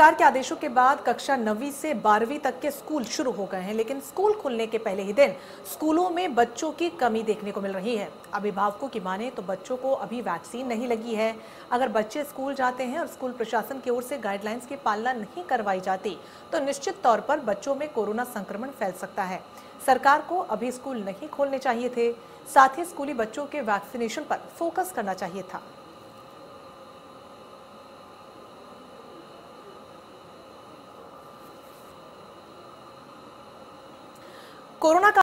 सरकार के आदेशों के बाद कक्षा नवी से बारहवीं तक के स्कूल शुरू हो गए हैं, लेकिन स्कूल खुलने के पहले ही दिन स्कूलों में बच्चों की कमी देखने को मिल रही है। अभिभावकों की माने तो बच्चों को अभी वैक्सीन नहीं लगी है। अगर बच्चे स्कूल जाते हैं और स्कूल प्रशासन की ओर से गाइडलाइंस की पालना नहीं करवाई जाती तो निश्चित तौर पर बच्चों में कोरोना संक्रमण फैल सकता है। सरकार को अभी स्कूल नहीं खोलने चाहिए थे, साथ ही स्कूली बच्चों के वैक्सीनेशन पर फोकस करना चाहिए था। कोरोना का